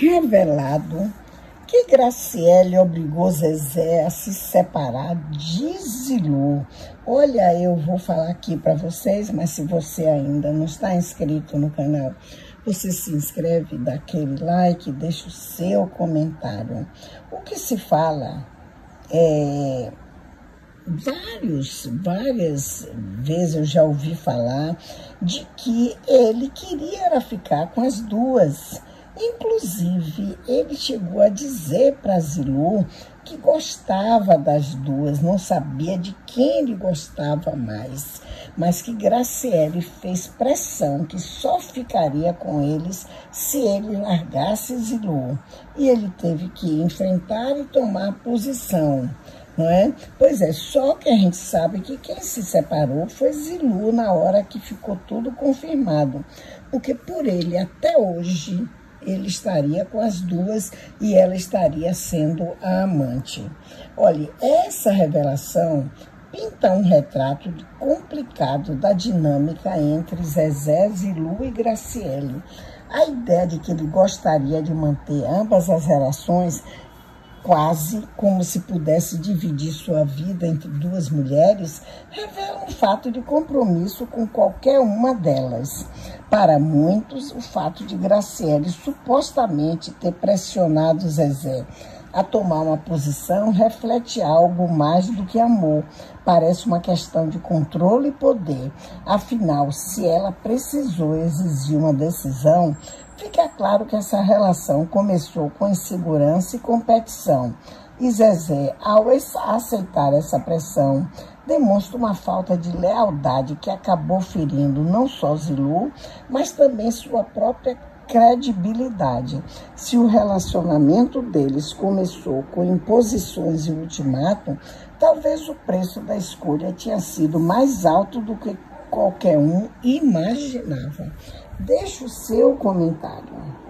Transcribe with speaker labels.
Speaker 1: revelado que Graciele obrigou Zezé a se separar de Zilu. Olha, eu vou falar aqui para vocês, mas se você ainda não está inscrito no canal, você se inscreve, dá aquele like, deixa o seu comentário. O que se fala é vários, várias vezes eu já ouvi falar de que ele queria ficar com as duas. Inclusive, ele chegou a dizer para Zilu que gostava das duas, não sabia de quem ele gostava mais, mas que Graciele fez pressão que só ficaria com eles se ele largasse Zilu. E ele teve que enfrentar e tomar posição não é? Pois é, só que a gente sabe que quem se separou foi Zilu na hora que ficou tudo confirmado, porque por ele até hoje ele estaria com as duas e ela estaria sendo a amante. Olha, essa revelação pinta um retrato complicado da dinâmica entre Zezé, Zilu e Graciele. A ideia de que ele gostaria de manter ambas as relações quase como se pudesse dividir sua vida entre duas mulheres, revela um fato de compromisso com qualquer uma delas. Para muitos, o fato de Graciele supostamente ter pressionado Zezé a tomar uma posição reflete algo mais do que amor. Parece uma questão de controle e poder. Afinal, se ela precisou exigir uma decisão, fica claro que essa relação começou com insegurança e competição. E Zezé, ao aceitar essa pressão, demonstra uma falta de lealdade que acabou ferindo não só Zilu, mas também sua própria credibilidade. Se o relacionamento deles começou com imposições e ultimato, talvez o preço da escolha tinha sido mais alto do que qualquer um imaginava. Deixe o seu comentário.